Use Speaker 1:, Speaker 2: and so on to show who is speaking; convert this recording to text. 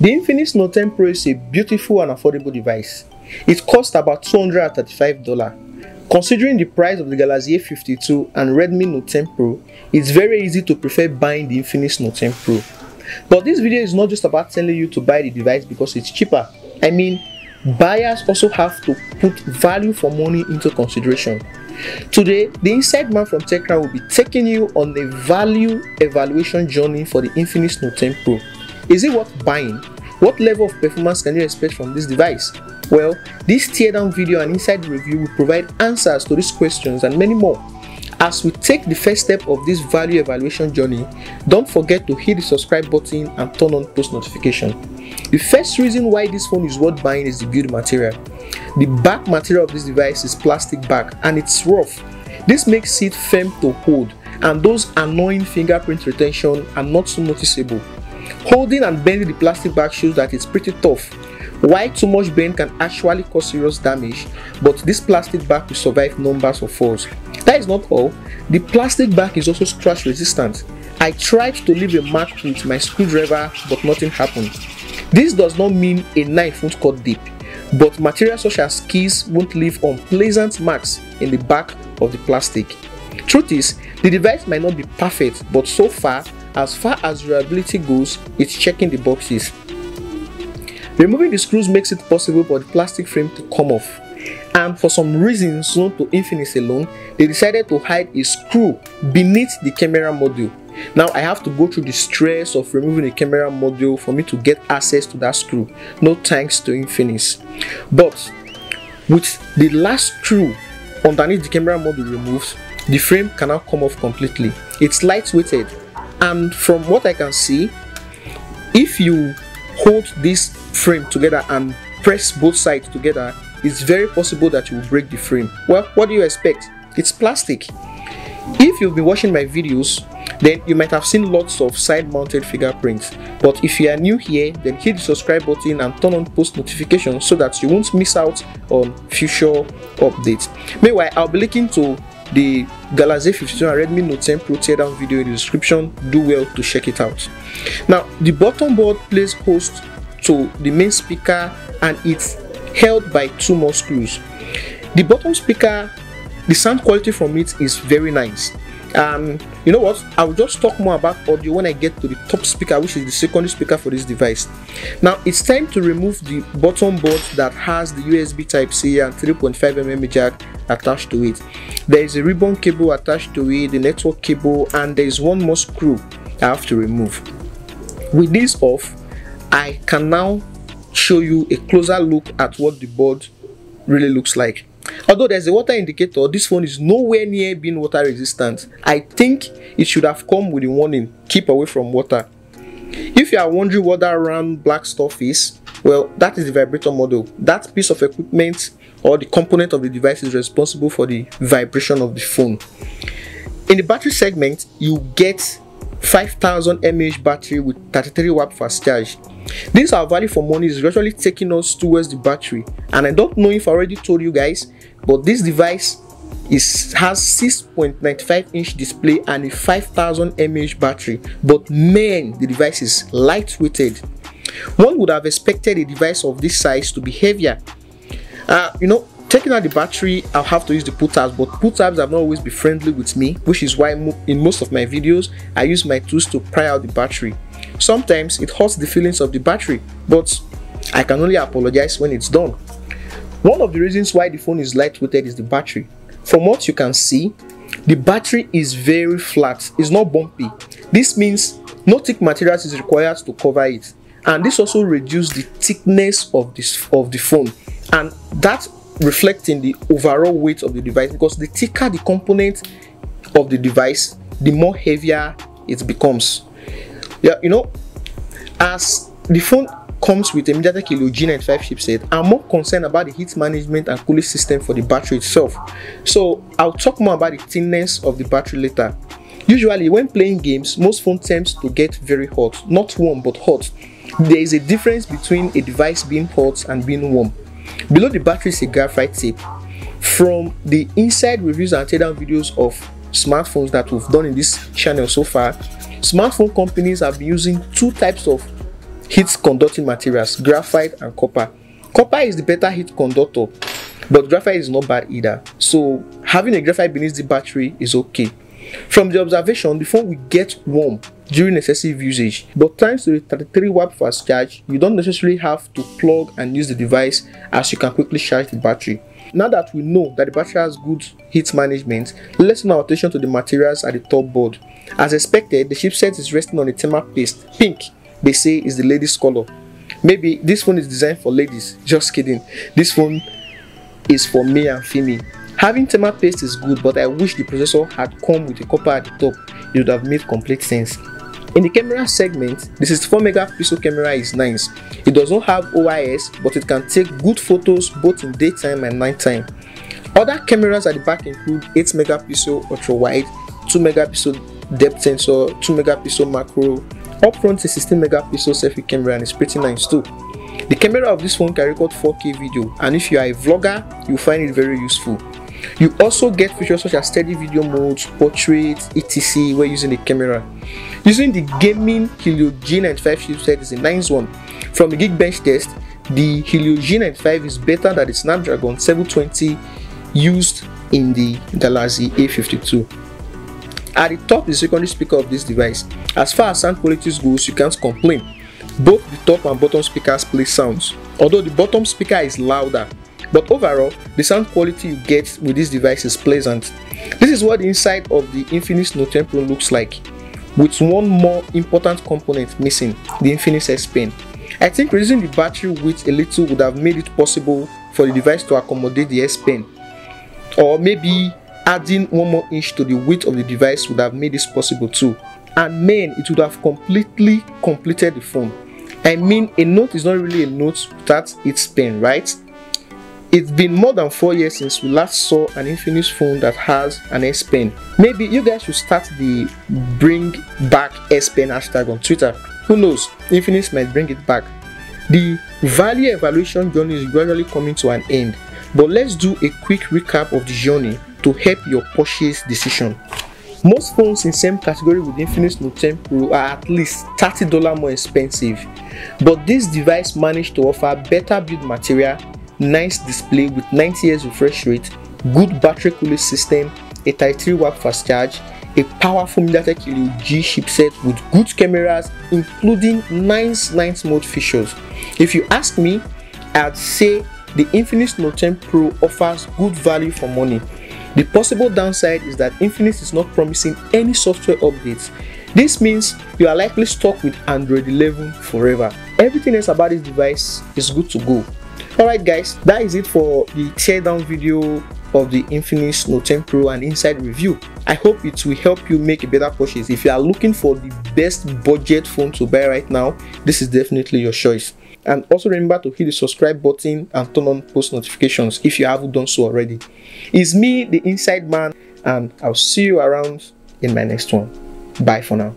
Speaker 1: The Infinix Note 10 Pro is a beautiful and affordable device. It costs about $235. Considering the price of the Galaxy A52 and Redmi Note 10 Pro, it's very easy to prefer buying the Infinix Note 10 Pro. But this video is not just about telling you to buy the device because it's cheaper. I mean, buyers also have to put value for money into consideration. Today, the Inside Man from Tech Rann will be taking you on a value evaluation journey for the Infinix Note 10 Pro. Is it worth buying? What level of performance can you expect from this device? Well, this teardown video and inside review will provide answers to these questions and many more. As we take the first step of this value evaluation journey, don't forget to hit the subscribe button and turn on post notification. The first reason why this phone is worth buying is the build material. The back material of this device is plastic back and it's rough. This makes it firm to hold and those annoying fingerprint retention are not so noticeable. Holding and bending the plastic back shows that it's pretty tough. While too much bend can actually cause serious damage, but this plastic back will survive numbers of falls. That is not all, the plastic back is also scratch resistant. I tried to leave a mark with my screwdriver but nothing happened. This does not mean a knife won't cut deep, but materials such as keys won't leave unpleasant marks in the back of the plastic. Truth is, the device might not be perfect, but so far as far as durability goes, it's checking the boxes. Removing the screws makes it possible for the plastic frame to come off. And for some reasons known to Infinix alone, they decided to hide a screw beneath the camera module. Now I have to go through the stress of removing the camera module for me to get access to that screw. No thanks to Infinix. But with the last screw underneath the camera module removed, the frame cannot come off completely. It's lightweighted and from what I can see if you hold this frame together and press both sides together it's very possible that you will break the frame. Well what do you expect? It's plastic. If you've been watching my videos then you might have seen lots of side mounted fingerprints. But if you are new here then hit the subscribe button and turn on post notifications so that you won't miss out on future updates. Meanwhile i'll be linking to the Galaxy 52 and Redmi Note 10 Pro teardown video in the description. Do well to check it out. Now, the bottom board plays host to the main speaker and it's held by two more screws. The bottom speaker, the sound quality from it is very nice. And you know what? I'll just talk more about audio when I get to the top speaker, which is the secondary speaker for this device. Now it's time to remove the bottom board that has the USB Type C and 3.5mm jack attached to it. There is a ribbon cable attached to it, the network cable, and there is one more screw I have to remove. With this off, I can now show you a closer look at what the board really looks like. Although there's a water indicator, this phone is nowhere near being water resistant. I think it should have come with a warning, keep away from water. If you are wondering what that round black stuff is, well, that is the vibrator module. That piece of equipment or the component of the device is responsible for the vibration of the phone. In the battery segment, you get 5000 mAh battery with 33 watt fast charge. This our value for money is actually taking us towards the battery and I don't know if I already told you guys but this device is has 6.95 inch display and a 5000 mAh battery but man the device is lightweighted one would have expected a device of this size to be heavier uh, you know taking out the battery i'll have to use the pull tabs but pull tabs have not always been friendly with me which is why in most of my videos i use my tools to pry out the battery sometimes it hurts the feelings of the battery but i can only apologize when it's done one of the reasons why the phone is lightweighted is the battery. From what you can see, the battery is very flat, it's not bumpy. This means no thick materials is required to cover it. And this also reduces the thickness of this of the phone. And that reflecting the overall weight of the device because the thicker the component of the device, the more heavier it becomes. Yeah, you know, as the phone comes with a MediaTek Helio G95 chipset, I'm more concerned about the heat management and cooling system for the battery itself. So I'll talk more about the thinness of the battery later. Usually when playing games, most phone tends to get very hot, not warm but hot. There is a difference between a device being hot and being warm. Below the battery is a graphite tape. From the inside reviews and teardown videos of smartphones that we've done in this channel so far, smartphone companies have been using two types of heat conducting materials, graphite and copper. Copper is the better heat conductor, but graphite is not bad either. So having a graphite beneath the battery is okay. From the observation, the phone will get warm during excessive usage, but thanks to the 33 watt fast charge, you don't necessarily have to plug and use the device as you can quickly charge the battery. Now that we know that the battery has good heat management, let's our attention to the materials at the top board. As expected, the chipset is resting on a thermal paste. Pink, they say, is the ladies' color. Maybe this phone is designed for ladies. Just kidding. This phone is for me and female. Having thermal paste is good, but I wish the processor had come with a copper at the top. It would have made complete sense. In the camera segment, the 64 megapixel camera is nice. It does not have OIS, but it can take good photos both in daytime and nighttime. Other cameras at the back include 8 megapixel ultra wide, 2 megapixel depth sensor, 2 megapixel macro. Up front is 16 megapixel selfie camera and it's pretty nice too. The camera of this phone can record 4K video and if you are a vlogger, you'll find it very useful. You also get features such as steady video modes, portrait, etc. when using the camera. Using the gaming Helio G95 chipset is a nice one. From the Geekbench test, the Helio G95 is better than the Snapdragon 720 used in the Galaxy A52. At the top is the secondary speaker of this device. As far as sound quality goes, you can't complain. Both the top and bottom speakers play sounds, although the bottom speaker is louder. But overall, the sound quality you get with this device is pleasant. This is what the inside of the Infinix Note 10 Pro looks like, with one more important component missing, the Infinix S Pen. I think reducing the battery width a little would have made it possible for the device to accommodate the S Pen. Or maybe adding one more inch to the width of the device would have made this possible too. And man, it would have completely completed the phone. I mean, a note is not really a note without its pen, right? It's been more than 4 years since we last saw an Infinix phone that has an S Pen. Maybe you guys should start the bring back S Pen hashtag on Twitter. Who knows, Infinix might bring it back. The value evaluation journey is gradually coming to an end, but let's do a quick recap of the journey to help your purchase decision. Most phones in same category with Infinix Note 10 Pro are at least $30 more expensive, but this device managed to offer better build material, nice display with 90 Hz refresh rate, good battery cooling system, a 33 watt fast charge, a powerful MediaTek Helio G chipset with good cameras including nice night mode features. If you ask me, I'd say the Infinix Note 10 Pro offers good value for money. The possible downside is that Infinix is not promising any software updates. This means you are likely stuck with Android 11 forever. Everything else about this device is good to go. Alright guys, that is it for the teardown video of the Infinix Note 10 Pro and inside review. I hope it will help you make a better purchase. If you are looking for the best budget phone to buy right now, this is definitely your choice. And also remember to hit the subscribe button and turn on post notifications if you haven't done so already. It's me, the Inside Man, and I'll see you around in my next one. Bye for now.